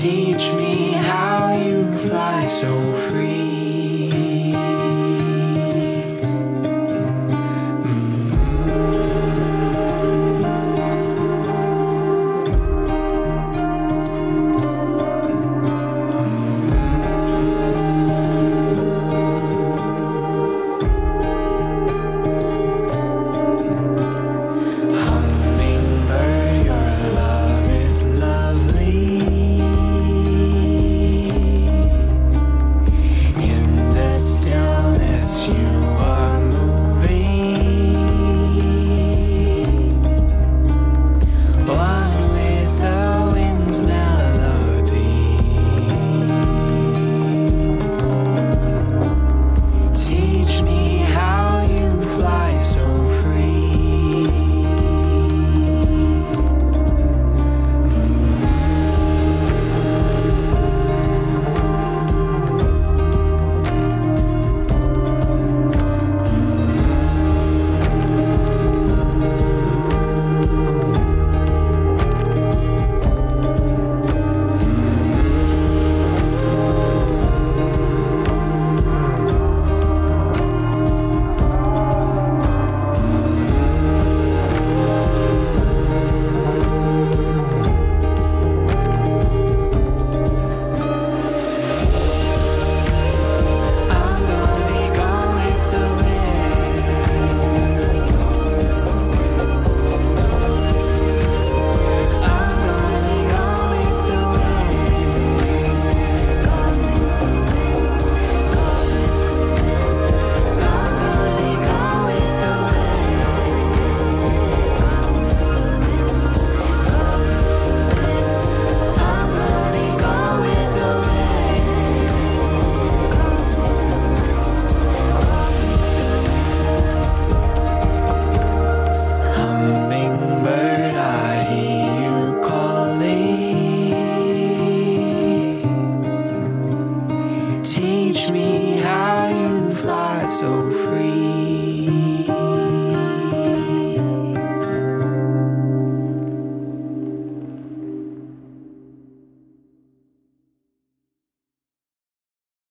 Teach me how you fly so free.